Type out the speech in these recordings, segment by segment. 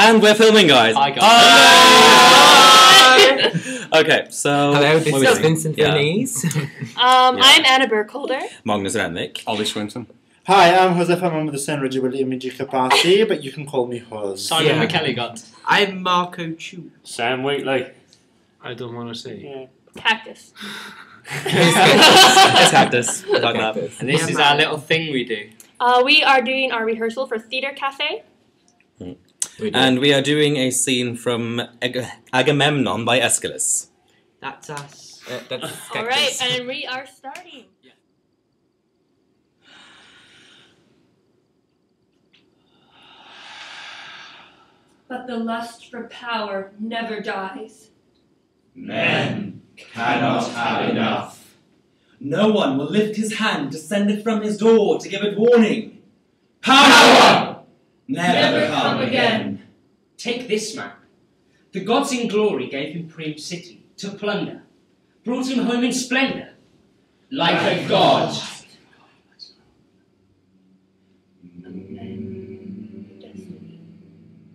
And we're filming, guys. Hi, guys. Hi! okay, so. Hello, this what are is? Vincent Yeah. Venice. Um, Yeah. I'm Anna Burkholder. Magnus Reinvik. Ollie Swinton. Hi, I'm Josefa Mohamed Hussein Rajabali Imiji Kapasi, but you can call me Huz. Simon Yeah. McKelligot. I'm Marco Chu. Sam Wheatley. I don't want to say. Yeah. Cactus. it's cactus. Like that. And this Yeah, is man. our little thing we do. Uh, we are doing our rehearsal for Theatre Cafe. And we are doing a scene from Ag- Agamemnon by Aeschylus. That's us. Uh, that's All right, and we are starting. But the lust for power never dies. Men cannot have enough. No one will lift his hand to send it from his door to give it warning. Power! Never, come again. Take this man. The gods in glory gave him Priam city to plunder, brought him home in splendor, like a god.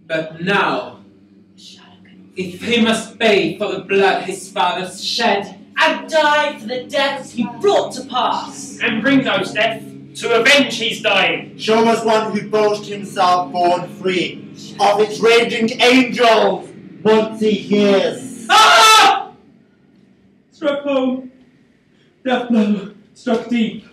But now, if he must pay for the blood his fathers shed, and die for the deaths he brought to pass. And bring those death to avenge his dying. Show us one who boasts himself born free of its raging angels once he hears. Ah! Struck home. Death blow. Struck deep.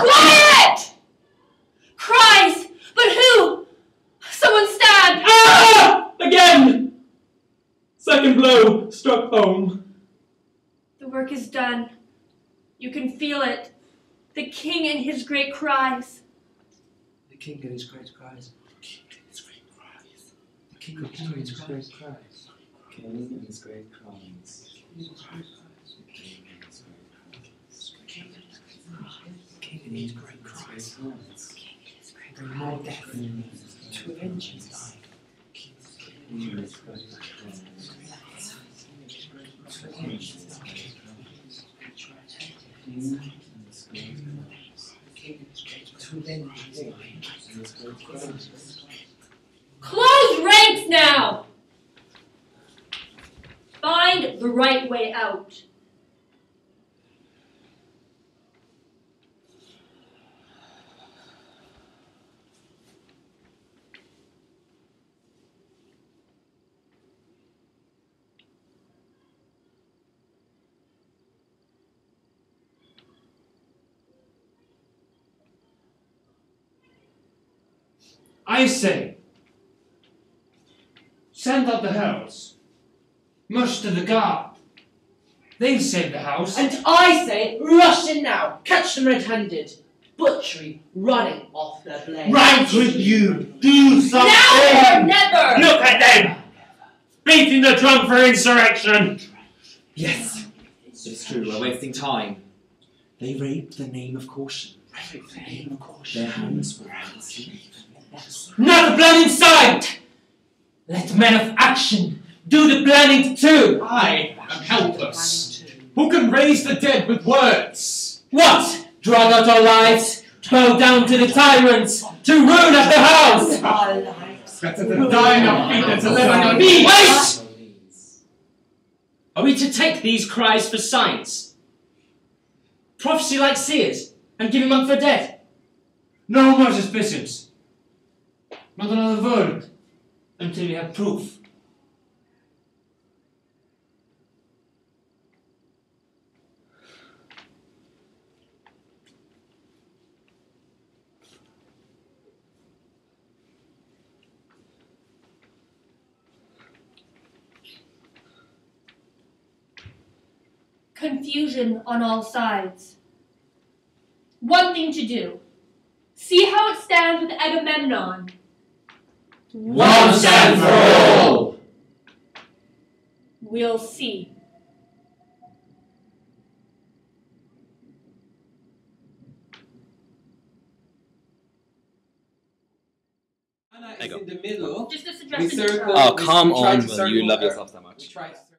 Quiet! Cries! But who? Someone stand! Ah! Again! Second blow. Struck home. The work is done. You can feel it. The king and his great cries. The king and his great cries. The king and his great cries. The king of King's Great cries. King his great cries. King and his great cries. Bring more death to avenge his dying. King his great cries. To avenge his dying. King his great great to avenge his cries. Close the right way out. I say, send out the heralds. Muster the guard. They'll save the house. And I say, rush in now, catch them red-handed. Butchery running off their blade. Right with you! Do something! Now or never! Look at them! Beating the drum for insurrection! Yes, it's true. We're wasting time. They raped the name of caution. The name of caution. Their hands were on the sleeve. Not a blood in sight! Let men of action do the planning too! I am helpless. Who can raise the dead with words? What? Drag out our lives, bow down to the tyrants, to ruin of the house! Our lives. Better to die on feet than to live on your knees! Wait! Are we to take these cries for science? Prophecy like seers, and give him up for dead? No more suspicions. Not another word until you have proof. Confusion on all sides. One thing to do. See how it stands with Agamemnon. Once and for all! We'll see. Anna There is you in the middle. Just this We address circle. Oh, come on, Will, you love yourself so We much. try to